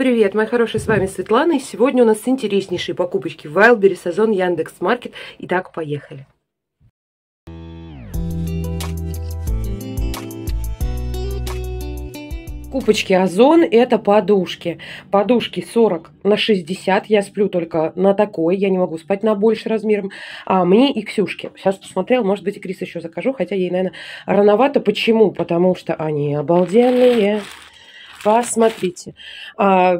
Привет, мои хорошие, с вами Светлана, и сегодня у нас интереснейшие покупочки в Wildberries, Озон, Яндекс.Маркет. Итак, поехали. Купочки Озон – это подушки. Подушки 40 на 60. Я сплю только на такой. Я не могу спать на больше размером. А мне и Ксюшке. Сейчас посмотрел, может быть, и Крис еще закажу. Хотя ей, наверное, рановато. Почему? Потому что они обалденные. Посмотрите. А,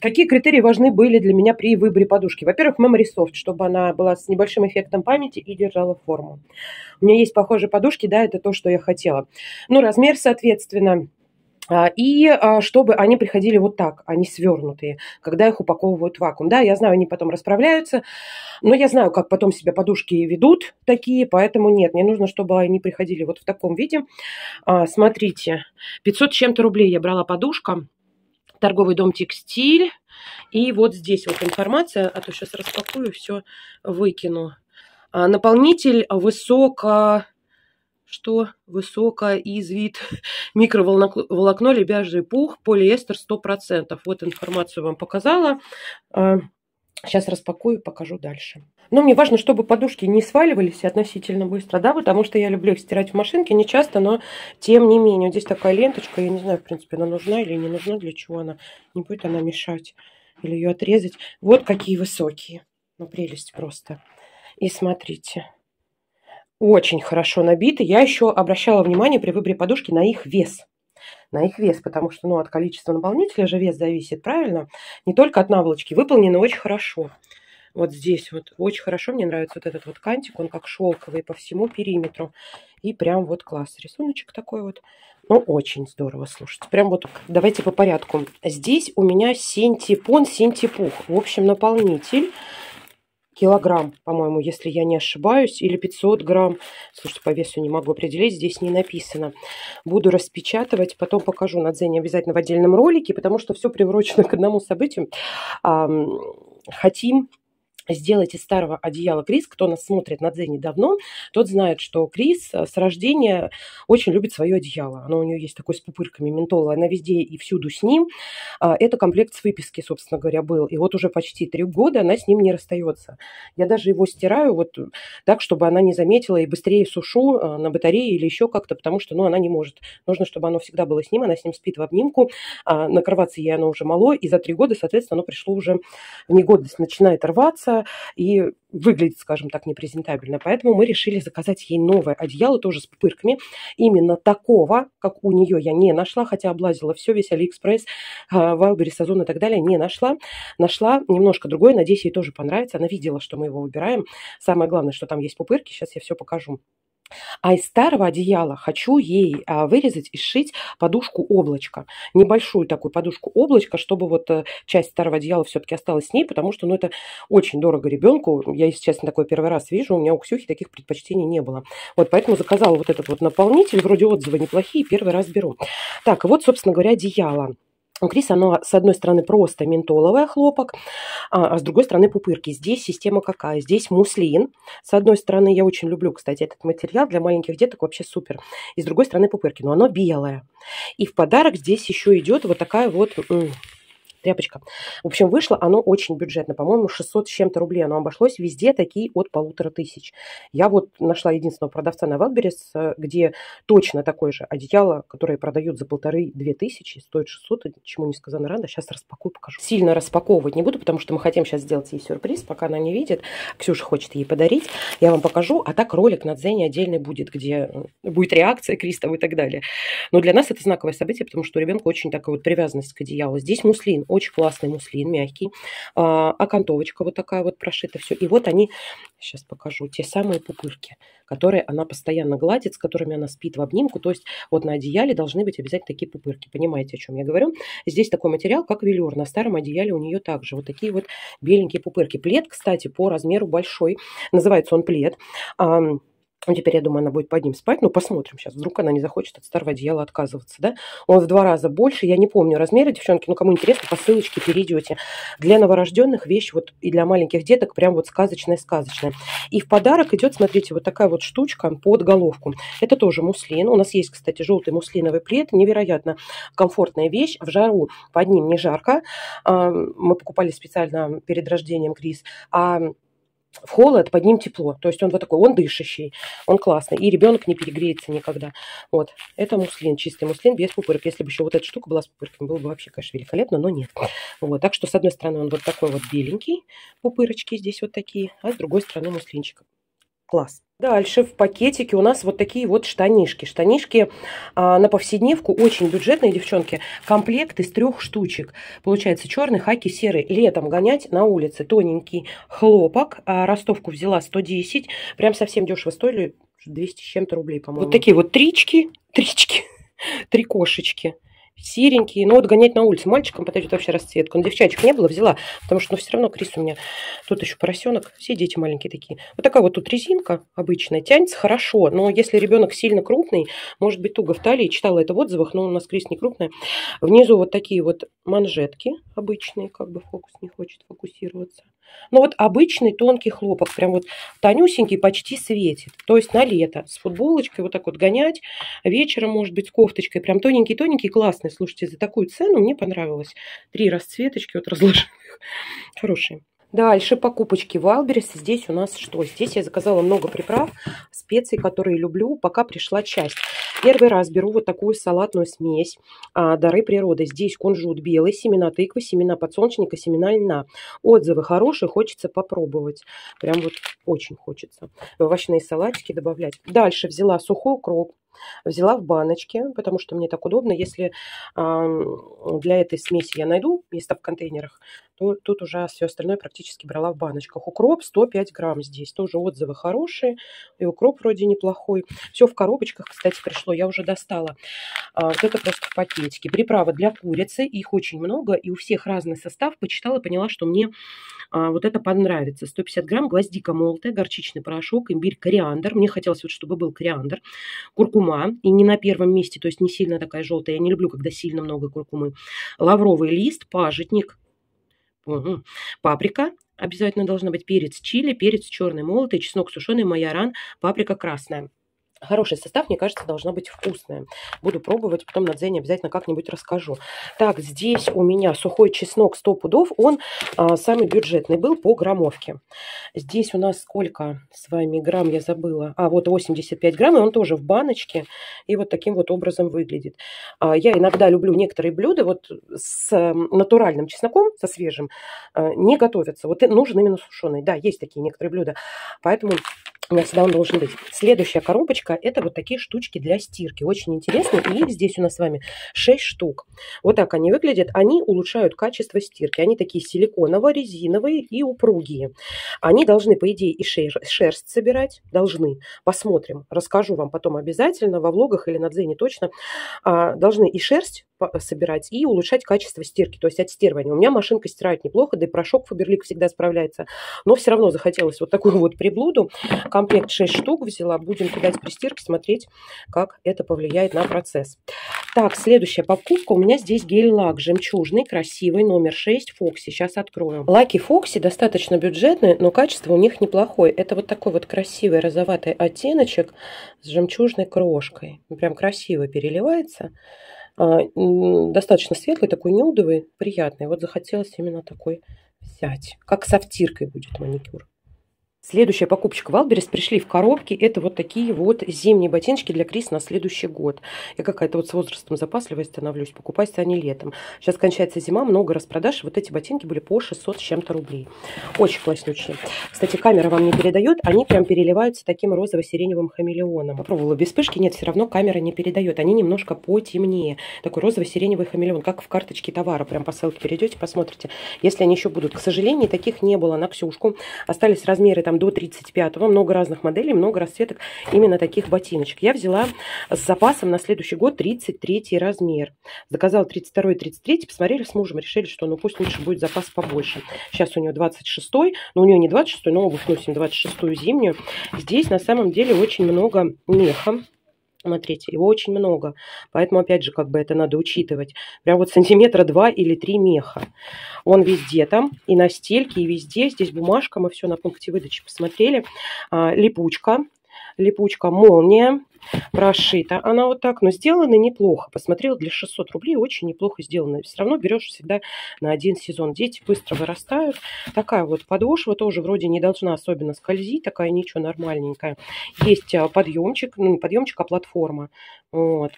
какие критерии важны были для меня при выборе подушки? Во-первых, Memory Soft, чтобы она была с небольшим эффектом памяти и держала форму. У меня есть похожие подушки, да, это то, что я хотела. Ну, размер, соответственно, и а, чтобы они приходили вот так, они свернутые, когда их упаковывают в вакуум. Да, я знаю, они потом расправляются, но я знаю, как потом себя подушки ведут такие, поэтому нет, мне нужно, чтобы они приходили вот в таком виде. А, смотрите, 500 чем-то рублей я брала подушка, торговый дом «Текстиль». И вот здесь вот информация, а то сейчас распакую, все выкину. Наполнитель высоко что высокоизвит микроволокно, лебяжий пух, полиэстер 100%. Вот информацию вам показала. Сейчас а, распакую, покажу дальше. Но мне важно, чтобы подушки не сваливались относительно быстро, да, потому что я люблю их стирать в машинке, не часто, но тем не менее. Вот здесь такая ленточка, я не знаю, в принципе, она нужна или не нужна, для чего она. Не будет она мешать или ее отрезать. Вот какие высокие. Ну, прелесть просто. И смотрите очень хорошо набиты. Я еще обращала внимание при выборе подушки на их вес. На их вес, потому что ну, от количества наполнителя же вес зависит, правильно? Не только от наволочки. Выполнены очень хорошо. Вот здесь вот очень хорошо. Мне нравится вот этот вот кантик. Он как шелковый по всему периметру. И прям вот класс. Рисуночек такой вот. Ну, очень здорово, слушайте. Прям вот давайте по порядку. Здесь у меня синтепон, синтепух. В общем, наполнитель килограмм, по-моему, если я не ошибаюсь, или 500 грамм. Слушайте, по весу не могу определить, здесь не написано. Буду распечатывать, потом покажу на Дзене обязательно в отдельном ролике, потому что все приурочено к одному событию. Хотим сделать из старого одеяла Крис. Кто нас смотрит на Дзене давно, тот знает, что Крис э, с рождения очень любит свое одеяло. Оно у нее есть такое с пупырками ментола, она везде и всюду с ним. А, это комплект с выписки, собственно говоря, был. И вот уже почти три года она с ним не расстается. Я даже его стираю вот так, чтобы она не заметила и быстрее сушу э, на батарее или еще как-то, потому что ну, она не может. Нужно, чтобы оно всегда было с ним, она с ним спит в обнимку. А накрываться ей оно уже мало, и за три года, соответственно, оно пришло уже в негодность, начинает рваться, и выглядит, скажем так, непрезентабельно. Поэтому мы решили заказать ей новое одеяло, тоже с пупырками. Именно такого, как у нее я не нашла, хотя облазила все, весь AliExpress, Wildberries, Ozon и так далее, не нашла. Нашла немножко другое, надеюсь, ей тоже понравится. Она видела, что мы его выбираем. Самое главное, что там есть пупырки, сейчас я все покажу. А из старого одеяла хочу ей а, вырезать и сшить подушку облачко. Небольшую такую подушку облачко, чтобы вот э, часть старого одеяла все-таки осталась с ней, потому что ну, это очень дорого ребенку. Я, если честно, такой первый раз вижу. У меня у Ксюхи таких предпочтений не было. Вот поэтому заказала вот этот вот наполнитель. Вроде отзывы неплохие, первый раз беру. Так, вот, собственно говоря, одеяло. У Криса оно с одной стороны просто ментоловый хлопок, а, а с другой стороны пупырки. Здесь система какая? Здесь муслин. С одной стороны, я очень люблю, кстати, этот материал для маленьких деток вообще супер. И с другой стороны пупырки, но оно белое. И в подарок здесь еще идет вот такая вот тряпочка. В общем, вышло оно очень бюджетно. По-моему, 600 с чем-то рублей оно обошлось. Везде такие от полутора тысяч. Я вот нашла единственного продавца на Wildberries, где точно такое же одеяло, которое продают за полторы-две тысячи, стоит 600, чему несказанно рада. Сейчас распакую, покажу. Сильно распаковывать не буду, потому что мы хотим сейчас сделать ей сюрприз, пока она не видит. Ксюша хочет ей подарить. Я вам покажу, а так ролик на Дзене отдельный будет, где э, будет реакция Кристова и так далее. Но для нас это знаковое событие, потому что у ребенка очень такая вот привязанность к одеялу. Здесь муслин, очень классный муслин, мягкий. А, окантовочка вот такая вот прошита все. И вот они, сейчас покажу, те самые пупырки, которые она постоянно гладит, с которыми она спит в обнимку. То есть вот на одеяле должны быть обязательно такие пупырки. Понимаете, о чем я говорю? Здесь такой материал, как велюр. На старом одеяле у нее также вот такие вот беленькие пупырки. Плед, кстати, по размеру большой. Называется он плед. Теперь, я думаю, она будет под ним спать. Ну, посмотрим сейчас. Вдруг она не захочет от старого одеяла отказываться, да? Он в два раза больше. Я не помню размеры, девчонки. Ну, кому интересно, по ссылочке перейдете. Для новорожденных вещь вот и для маленьких деток прям вот сказочная-сказочная. И в подарок идет, смотрите, вот такая вот штучка под головку. Это тоже муслин. У нас есть, кстати, желтый муслиновый плед. Невероятно комфортная вещь. В жару под ним не жарко. Мы покупали специально перед рождением Крис. А в холод, под ним тепло. То есть он вот такой, он дышащий, он классный. И ребенок не перегреется никогда. Вот, это муслин, чистый муслин без пупырок. Если бы еще вот эта штука была с пупырками, было бы вообще, конечно, великолепно, но нет. Вот, так что с одной стороны он вот такой вот беленький, пупырочки здесь вот такие, а с другой стороны муслинчик. Класс. Дальше в пакетике у нас вот такие вот штанишки. Штанишки а, на повседневку очень бюджетные, девчонки. Комплект из трех штучек. Получается черный, хаки, серый. Летом гонять на улице. Тоненький хлопок. А, ростовку взяла 110. Прям совсем дешево стоили. 200 с чем-то рублей, по-моему. Вот такие вот трички. Трички. Три кошечки серенькие. Ну, вот гонять на улице мальчикам подойдет вообще расцветка. Но девчачек не было, взяла, потому что, ну, все равно Крис у меня тут еще поросенок. Все дети маленькие такие. Вот такая вот тут резинка обычная. Тянется хорошо, но если ребенок сильно крупный, может быть туго в талии. Читала это в отзывах, но у нас Крис не крупная. Внизу вот такие вот манжетки обычные, как бы фокус не хочет фокусироваться. Ну вот обычный тонкий хлопок, прям вот тонюсенький, почти светит. То есть на лето с футболочкой вот так вот гонять, вечером, может быть, с кофточкой. Прям тоненький-тоненький, классный. Слушайте, за такую цену мне понравилось. Три расцветочки вот разложенных. Хорошие. Дальше покупочки в Альберес. Здесь у нас что? Здесь я заказала много приправ, специй, которые люблю, пока пришла часть. Первый раз беру вот такую салатную смесь а, «Дары природы». Здесь кунжут белый, семена тыквы, семена подсолнечника, семена льна. Отзывы хорошие, хочется попробовать. Прям вот очень хочется. В овощные салатики добавлять. Дальше взяла сухой укроп, взяла в баночке, потому что мне так удобно. Если для этой смеси я найду место в контейнерах, то тут уже все остальное практически брала в баночках. Укроп 105 грамм здесь. Тоже отзывы хорошие. И укроп вроде неплохой. Все в коробочках, кстати, пришло. Я уже достала. А, вот это просто в пакетике. Приправа для курицы. Их очень много. И у всех разный состав. Почитала, поняла, что мне а, вот это понравится. 150 грамм гвоздика молотая, горчичный порошок, имбирь, кориандр. Мне хотелось вот, чтобы был кориандр. Куркума. И не на первом месте, то есть не сильно такая желтая. Я не люблю, когда сильно много куркумы. Лавровый лист, пажитник, Угу. Паприка. Обязательно должна быть перец чили, перец черный молотый, чеснок сушеный, майоран, паприка красная. Хороший состав, мне кажется, должна быть вкусная. Буду пробовать, потом на Дзене обязательно как-нибудь расскажу. Так, здесь у меня сухой чеснок 100 пудов. Он а, самый бюджетный был по граммовке. Здесь у нас сколько с вами грамм, я забыла. А, вот 85 грамм, и он тоже в баночке. И вот таким вот образом выглядит. А, я иногда люблю некоторые блюда вот с натуральным чесноком, со свежим, а, не готовятся. Вот нужен именно сушеный. Да, есть такие некоторые блюда. Поэтому у нас всегда он должен быть. Следующая коробочка – это вот такие штучки для стирки. Очень интересно. И их здесь у нас с вами 6 штук. Вот так они выглядят. Они улучшают качество стирки. Они такие силиконово-резиновые и упругие. Они должны, по идее, и шерсть собирать. Должны. Посмотрим. Расскажу вам потом обязательно во влогах или на Дзене точно. А, должны и шерсть собирать и улучшать качество стирки, то есть отстирывания. У меня машинка стирает неплохо, да и порошок Фаберлик всегда справляется. Но все равно захотелось вот такую вот приблуду. Комплект 6 штук взяла. Будем кидать при стирке, смотреть, как это повлияет на процесс. Так, следующая покупка. У меня здесь гель-лак жемчужный, красивый, номер 6, Фокси. Сейчас открою. Лаки Фокси достаточно бюджетные, но качество у них неплохое. Это вот такой вот красивый розоватый оттеночек с жемчужной крошкой. Прям красиво переливается. А, достаточно светлый, такой нюдовый, приятный. Вот захотелось именно такой взять. Как со втиркой будет маникюр. Следующая покупочка Wildberries пришли в коробке. Это вот такие вот зимние ботиночки для Крис на следующий год. Я какая-то вот с возрастом запасливой становлюсь. Покупаю-то не летом. Сейчас кончается зима, много распродаж. Вот эти ботинки были по 600 с чем-то рублей. Очень класснючие. Кстати, камера вам не передает. Они прям переливаются таким розово-сиреневым хамелеоном. Попробовала без вспышки. Нет, все равно камера не передает. Они немножко потемнее. Такой розово-сиреневый хамелеон, как в карточке товара. Прям по ссылке перейдете, посмотрите. Если они еще будут. К сожалению, таких не было на Ксюшку. Остались размеры там до 35 много разных моделей, много расцветок именно таких ботиночек. Я взяла с запасом на следующий год 33 размер. Заказала 32 и 33, посмотрели с мужем, решили, что ну пусть лучше будет запас побольше. Сейчас у нее 26, но у нее не 26, но обувь носим 26 зимнюю. Здесь на самом деле очень много меха. Смотрите, его очень много. Поэтому, опять же, как бы это надо учитывать. Прям вот сантиметра два или три меха. Он везде там, и на стельке, и везде. Здесь бумажка, мы все на пункте выдачи посмотрели. А, липучка, липучка молния, прошита она вот так, но сделана неплохо. Посмотрела, для 600 рублей очень неплохо сделано. Все равно берешь всегда на один сезон. Дети быстро вырастают. Такая вот подошва тоже вроде не должна особенно скользить, такая ничего нормальненькая. Есть а, подъемчик, ну не подъемчик, а платформа. Вот.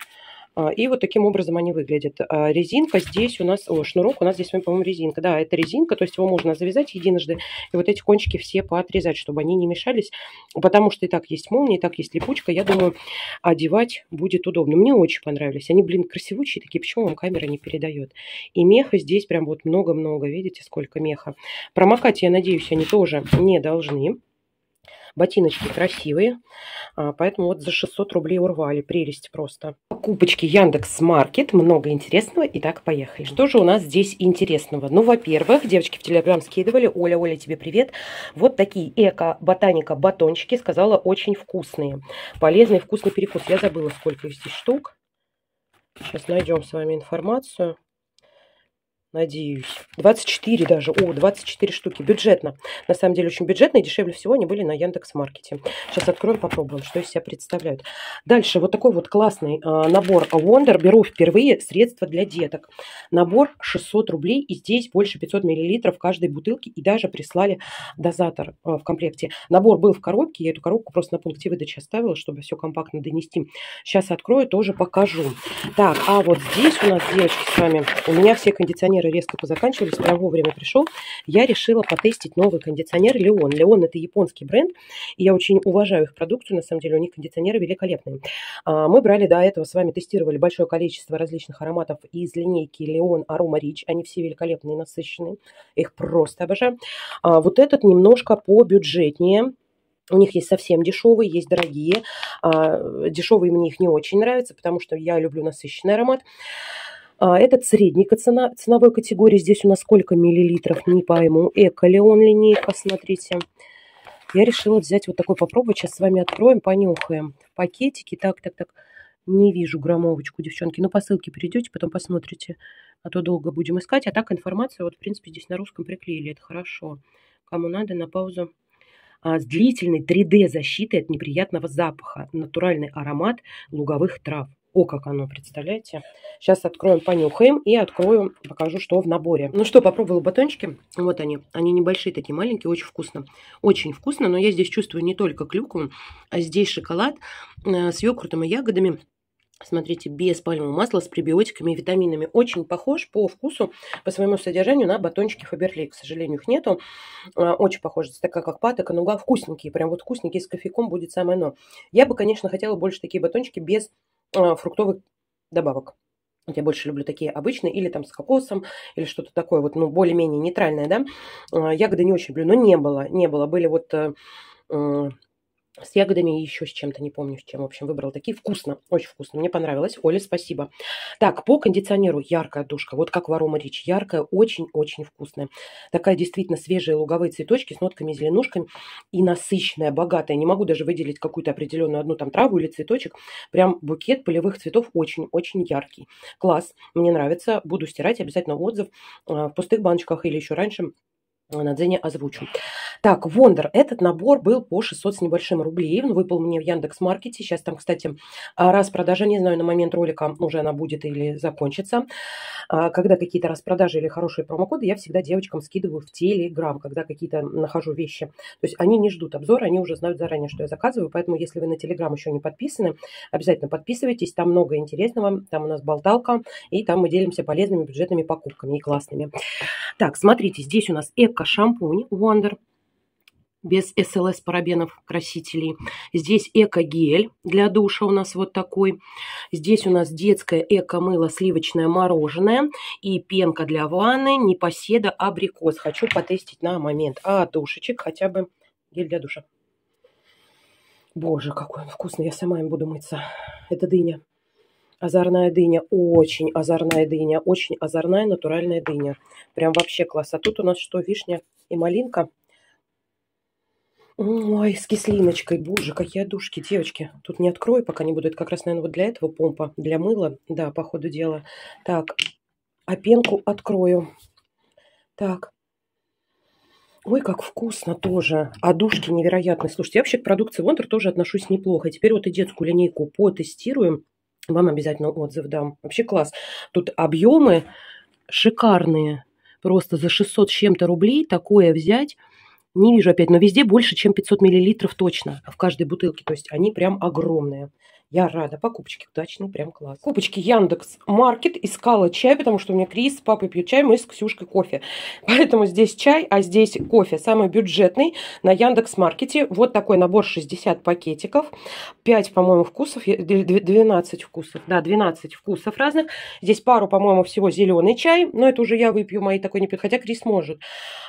А, и вот таким образом они выглядят. А, резинка здесь у нас, о, шнурок у нас здесь, по-моему, резинка. Да, это резинка, то есть его можно завязать единожды, и вот эти кончики все поотрезать, чтобы они не мешались, потому что и так есть молния, и так есть липучка. Я думаю, одевать будет удобно. Мне очень понравились. Они, блин, красивучие такие, почему вам камера не передает? И меха здесь прям вот много-много, видите, сколько меха. Промокать, я надеюсь, они тоже не должны. Ботиночки красивые, а, поэтому вот за 600 рублей урвали. Прелесть просто. Покупочки Яндекс Маркет. Много интересного. Итак, поехали. Что же у нас здесь интересного? Ну, во-первых, девочки в Телеграм скидывали. Оля, Оля, тебе привет. Вот такие эко-ботаника батончики. Сказала, очень вкусные. Полезный, вкусный перекус. Я забыла, сколько здесь штук. Сейчас найдем с вами информацию. Надеюсь. 24 даже. О, 24 штуки. Бюджетно. На самом деле очень бюджетно и дешевле всего они были на Яндекс Маркете. Сейчас откроем, попробуем, что из себя представляют. Дальше вот такой вот классный э, набор Wonder. Беру впервые средства для деток. Набор 600 рублей и здесь больше 500 миллилитров каждой бутылки и даже прислали дозатор э, в комплекте. Набор был в коробке. Я эту коробку просто на пункте выдачи оставила, чтобы все компактно донести. Сейчас открою, тоже покажу. Так, а вот здесь у нас, девочки, с вами, у меня все кондиционеры кондиционеры резко позаканчивались, прям вовремя пришел, я решила потестить новый кондиционер Леон. Леон это японский бренд, и я очень уважаю их продукцию, на самом деле у них кондиционеры великолепные. А, мы брали до этого с вами, тестировали большое количество различных ароматов из линейки Леон Арома Рич, они все великолепные, насыщенные, их просто обожаю. А, вот этот немножко побюджетнее, у них есть совсем дешевые, есть дорогие. А, дешевые мне их не очень нравятся, потому что я люблю насыщенный аромат. А, этот средней цена, ценовой категории. Здесь у нас сколько миллилитров, не пойму. Эко-леон линейка, смотрите. Я решила взять вот такой попробовать. Сейчас с вами откроем, понюхаем. В пакетике. Так, так, так. Не вижу граммовочку, девчонки. Но по ссылке перейдете, потом посмотрите. А то долго будем искать. А так информацию, вот, в принципе, здесь на русском приклеили. Это хорошо. Кому надо, на паузу. А, с длительной 3D-защитой от неприятного запаха. Натуральный аромат луговых трав. О, как оно, представляете? Сейчас откроем, понюхаем и открою, покажу, что в наборе. Ну что, попробовала батончики. Вот они. Они небольшие, такие маленькие, очень вкусно. Очень вкусно, но я здесь чувствую не только клюкву, а здесь шоколад э, с йогуртом и ягодами. Смотрите, без пальмового масла, с пребиотиками и витаминами. Очень похож по вкусу, по своему содержанию на батончики Фаберлей. К сожалению, их нету. Э, очень похож. Такая как патока, нуга. Вкусненькие. Прям вот вкусненькие с кофейком будет самое оно. Я бы, конечно, хотела больше такие батончики без фруктовых добавок. Я больше люблю такие обычные, или там с кокосом, или что-то такое, вот, ну, более-менее нейтральное, да. А, ягоды не очень люблю, но не было, не было. Были вот э, с ягодами и еще с чем-то, не помню с чем. В общем, выбрала такие. Вкусно, очень вкусно. Мне понравилось. Оля, спасибо. Так, по кондиционеру яркая душка. Вот как в Арома Рич. Яркая, очень-очень вкусная. Такая действительно свежие луговые цветочки с нотками зеленушками. И насыщенная, богатая. Не могу даже выделить какую-то определенную одну там траву или цветочек. Прям букет полевых цветов очень-очень яркий. Класс. Мне нравится. Буду стирать обязательно отзыв а, в пустых баночках или еще раньше на Дзене озвучу. Так, Вондер. Этот набор был по 600 с небольшим рублей. Он выпал мне в Яндекс.Маркете. Сейчас там, кстати, а, распродажа. Не знаю, на момент ролика уже она будет или закончится. А, когда какие-то распродажи или хорошие промокоды, я всегда девочкам скидываю в Телеграм, когда какие-то нахожу вещи. То есть они не ждут обзора, они уже знают заранее, что я заказываю. Поэтому, если вы на Телеграм еще не подписаны, обязательно подписывайтесь. Там много интересного. Там у нас болталка. И там мы делимся полезными бюджетными покупками и классными. Так, смотрите, здесь у нас эко эко-шампунь Wonder без СЛС парабенов красителей. Здесь эко-гель для душа у нас вот такой. Здесь у нас детское эко-мыло сливочное мороженое и пенка для ванны непоседа абрикос. Хочу потестить на момент. А душечек хотя бы гель для душа. Боже, какой он вкусный, я сама им буду мыться. Это дыня. Озорная дыня, очень озорная дыня, очень озорная натуральная дыня. Прям вообще класс. А тут у нас что, вишня и малинка. Ой, с кислиночкой. Боже, какие душки, девочки. Тут не открою, пока не буду. Это как раз, наверное, вот для этого помпа, для мыла. Да, по ходу дела. Так, а пенку открою. Так. Ой, как вкусно тоже. А душки невероятные. Слушайте, я вообще к продукции Wonder тоже отношусь неплохо. Теперь вот и детскую линейку потестируем. Вам обязательно отзыв дам. Вообще класс. Тут объемы шикарные. Просто за 600 с чем-то рублей такое взять не вижу опять, но везде больше, чем 500 миллилитров точно в каждой бутылке. То есть они прям огромные. Я рада. Покупочки удачные, прям класс. Покупочки Яндекс Маркет. Искала чай, потому что у меня Крис с папой пьют чай, мы с Ксюшкой кофе. Поэтому здесь чай, а здесь кофе. Самый бюджетный на Яндекс Маркете. Вот такой набор 60 пакетиков. 5, по-моему, вкусов. 12 вкусов. Да, 12 вкусов разных. Здесь пару, по-моему, всего зеленый чай. Но это уже я выпью, мои такой не пьют. Хотя Крис может.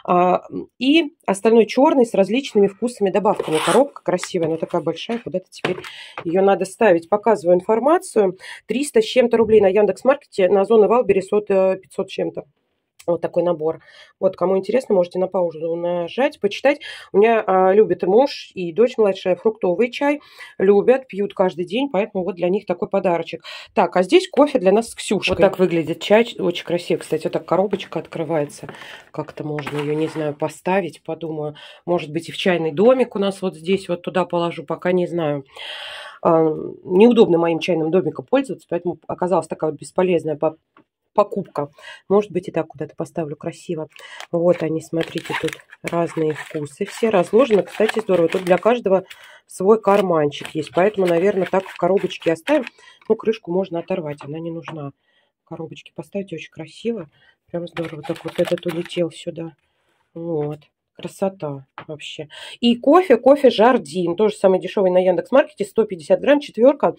А, и остальной черный с различными вкусами, добавками. Коробка красивая, она такая большая. Куда-то теперь ее надо ставить оставить, показываю информацию. 300 с чем-то рублей на Яндекс.Маркете, на Ozon, Wildberries от 500 с чем-то. Вот такой набор. Вот, кому интересно, можете на паузу нажать, почитать. У меня а, любит муж и дочь младшая фруктовый чай. Любят, пьют каждый день, поэтому вот для них такой подарочек. Так, а здесь кофе для нас с Ксюшкой. Вот так выглядит чай, очень красиво. Кстати, вот так коробочка открывается. Как-то можно ее, не знаю, поставить, подумаю. Может быть, и в чайный домик у нас вот здесь вот туда положу, пока не знаю. Неудобно моим чайным домиком пользоваться, поэтому оказалась такая бесполезная покупка. Может быть, и так куда-то поставлю красиво. Вот они, смотрите, тут разные вкусы. Все разложены. Кстати, здорово. Тут для каждого свой карманчик есть. Поэтому, наверное, так в коробочке оставим. Ну, крышку можно оторвать, она не нужна. Коробочки поставить очень красиво. Прям здорово. Так вот этот улетел сюда. Вот. Красота вообще. И кофе, кофе Жардин, тоже самый дешевый на Яндекс.Маркете, 150 грамм, четверка.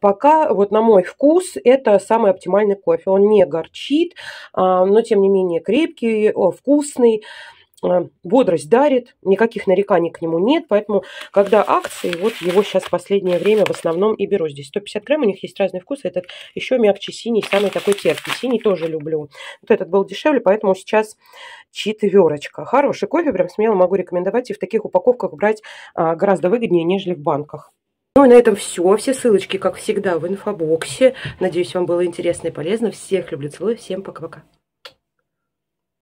Пока, вот на мой вкус, это самый оптимальный кофе. Он не горчит, а, но тем не менее крепкий, вкусный. Э, бодрость дарит, никаких нареканий к нему нет, поэтому, когда акции, вот его сейчас в последнее время в основном и беру. Здесь 150 грамм, у них есть разные вкусы, этот еще мягче синий, самый такой терпкий. Синий тоже люблю. Вот этот был дешевле, поэтому сейчас четверочка. Хороший кофе, прям смело могу рекомендовать, и в таких упаковках брать а, гораздо выгоднее, нежели в банках. Ну и на этом все. Все ссылочки, как всегда, в инфобоксе. Надеюсь, вам было интересно и полезно. Всех люблю, целую. Всем пока-пока.